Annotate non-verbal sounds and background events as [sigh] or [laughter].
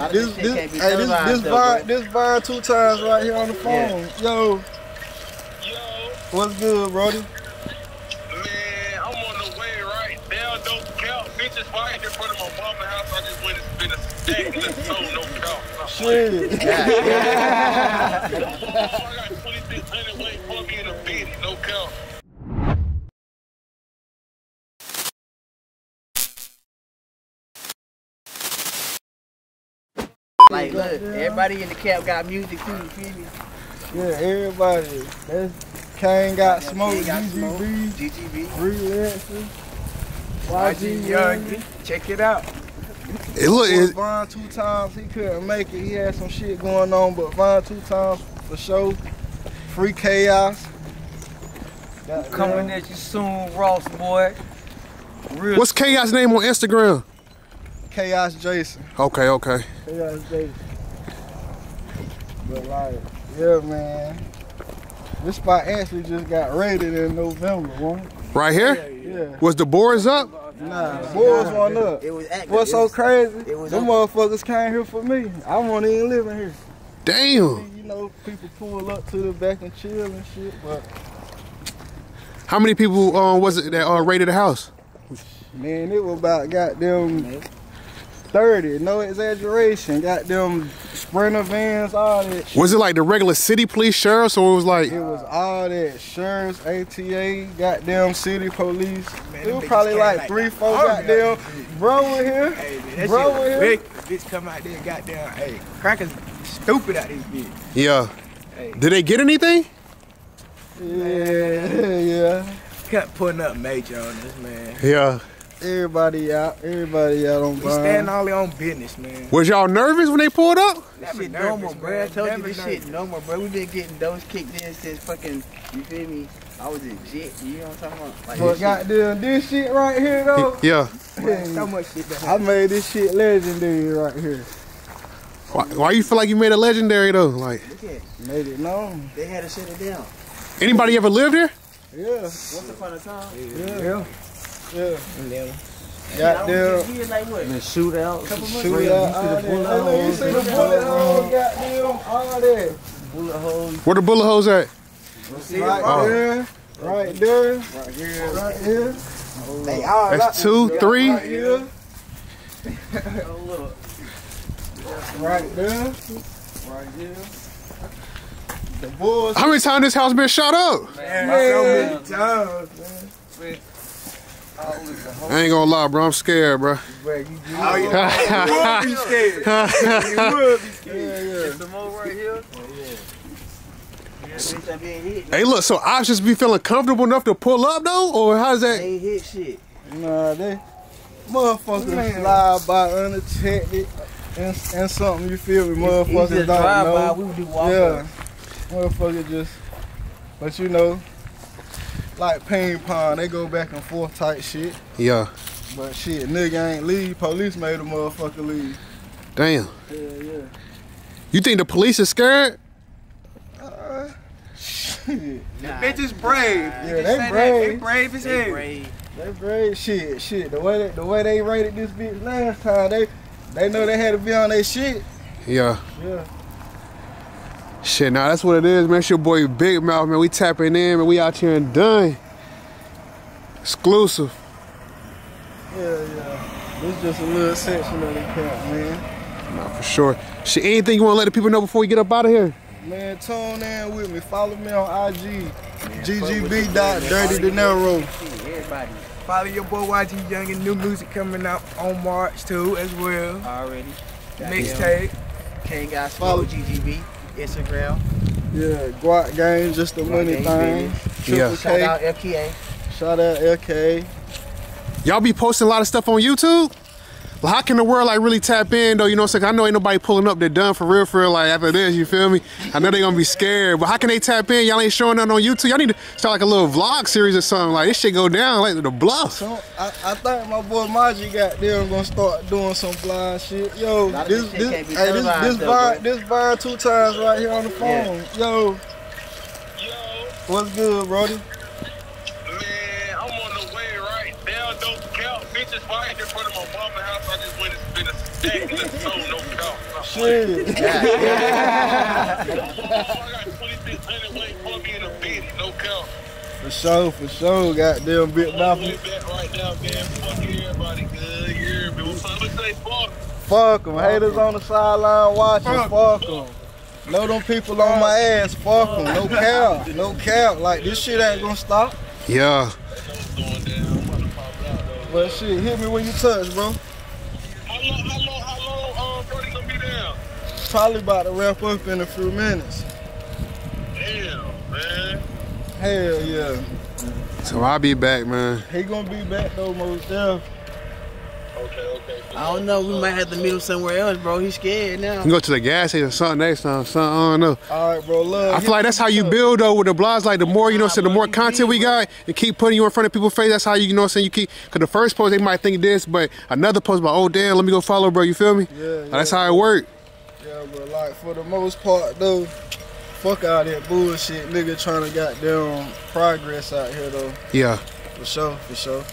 lot of this, this this, hey, this, televised, this, though, Vine, this Vine two times right here on the phone. Yo, Yo, what's good, Brody? man, I'm on the way right now. Don't count. Bitches fighting in front of my mama house. I just went and spent a stack and it's so no count. Shit. [laughs] I got [laughs] 2600 waiting for me in a bitty. No count. Like, look, everybody in the camp got music too. You feel me? yeah, everybody. That's Kane got smoke, King got smoke. GGB, GGB. Free Lexus, YG Young, check it out. It look, Boy, it, Vine two times, he couldn't make it. He had some shit going on, but Vine two times for sure. Free chaos. Goddamn. Coming at you soon, Ross boy. Real what's Chaos name on Instagram? Chaos Jason. Okay, okay. Chaos Jason. But like, yeah, man. This spot actually just got raided in November, one. Right here? Yeah. Was the boards up? Nah, boys one up. It was active. What's it so crazy? it was Them open. motherfuckers came here for me. I wasn't even living here. Damn. You know, people pull up to the back and chill and shit, but How many people uh, was it that uh, raided the house? man, it was about goddamn 30, no exaggeration. Goddamn sprinter vans, all that shit. Was it like the regular city police sheriffs or it was like It was all that sheriffs, ATA, goddamn city police. Man, it was probably like like three, the four army goddamn out there. bro in here. Hey, man, that Bro, shit here. big. Bitch come out there, goddamn. Hey, crackers stupid out these bitch. yeah. Hey. Did they get anything? Yeah, [laughs] yeah. Kept putting up major on this, man. Yeah. Everybody out, everybody out on We stand bond. all on business, man. Was y'all nervous when they pulled up? This Never shit nervous, normal, bro. I man. told you this nervous. shit normal, bro. We been getting those kicked in since fucking, you feel me? I was legit, you know what I'm talking about? Like, But this shit- this shit right here though, Yeah. So much shit that I made this shit legendary right here. Why, why you feel like you made it legendary though? Like Look at, Made it known. they had to shut it down. anybody ever lived here? Yeah, Once upon a time. yeah, yeah. Yeah. Goddamn. He was like what? shootout. Couple Shoot ago. out all that. Hey, look, you see the bullet hole, goddamn, all that. Bullet holes. Where the bullet holes at? Right Oh. there, right there, right here, right here, Hey, all That's two, three. right here, Oh, look. right there, right here. The bulls. How many times this house been shot up? Man, so many times, man. I ain't gonna lie, bro. I'm scared, bro. Bro, you, you, oh, yeah. [laughs] you would be scared. [laughs] you would be scared. Yeah, yeah. Some more right here. Yeah, bitch, I hit. Hey, look. So I just be feeling comfortable enough to pull up though, or how's that? Ain't hit shit. Nah, they motherfuckers slide by undetected and, and something you feel me. Motherfuckers easy don't know. by. We do walk Yeah, motherfucker just, but you know, like ping pong, they go back and forth type shit. Yeah. But shit, nigga ain't leave. Police made a motherfucker leave. Damn. Yeah, yeah. You think the police is scared? Uh, [laughs] shit, Bitches brave. Yeah, Niggas they say that. brave. They brave as They hell. brave. they brave. Shit, shit. The way they, the way they rated this bitch last time, they, they know they had to be on their shit. Yeah. Yeah. Shit, now that's what it is, man. It's your boy Big Mouf, man. We tapping in, man. We out here and Dunn. Exclusive. Yeah, yeah. This just a little section of the camp, man. Nah, for sure. Shit, anything you want to let the people know before we get up out of here? Man, tune in with me. Follow me on IG. GGB.DirtyDinero. Shit, everybody Follow your boy YG Young and new music coming out on March too as well. already. Mixtape. King got Follow- GGB. Instagram. Yeah, Guac Gang, just a money Gang thing. business. Triple Yeah. Shout K. out FKA. Shout out LK. Y'all be posting a lot of stuff on YouTube? Well, how can the world like really tap in though? You know what I'm saying? I know ain't nobody pulling up. They're done for real, for real. Like after this, you feel me? I know they gonna be scared, but how can they tap in? Y'all ain't showing nothing on YouTube. Y'all need to start like a little vlog series or something. Like this shit go down like the bluff. So I, I think my boy Maji got there gonna start doing some blind shit. Yo, this this shit this can't hey, this televised this though, bar this bar two times right here on the phone. Yo, Yo, what's good, Brody? Don't count. Bitches fighting in front of my mama house. I just went and spent a stack and it's so no count. Shit. I got 2600 waiting for me in a bit, no count. For sure, for sure. Goddamn Big Mouf. right now, man. Fuck everybody good. You hear me? What's up? Let's say fuck. Fuck them. Haters on the sideline watching. Fuck them. Know them people on my ass. Fuck them. No cap. No cap. Like, this shit ain't gonna stop. Yeah. It out, though. But shit, hit me when you touch, bro. How long, how long, how long, um, Brody gonna be down? Probably about to wrap up in a few minutes. Damn, man. Hell yeah. So I'll be back, man. He gonna be back though, most definitely. Okay, okay. I don't know. We might have to meet him somewhere else, bro. He's scared now. You can go to the gas station or something next time. Something, I don't know. All right, bro. Love. I hit feel like that's how you build though with the blogs. Like the more you know, Nah, so the more content we got and keep putting you in front of people's face. That's how you, you know, what I'm saying you keep. Cause the first post they might think this, but another post about oh damn, let me go follow, bro. You feel me? Yeah, Like, That's yeah. how it work. Yeah, but like for the most part though, fuck all that bullshit, nigga trying to goddamn progress out here though. Yeah. For sure, for sure.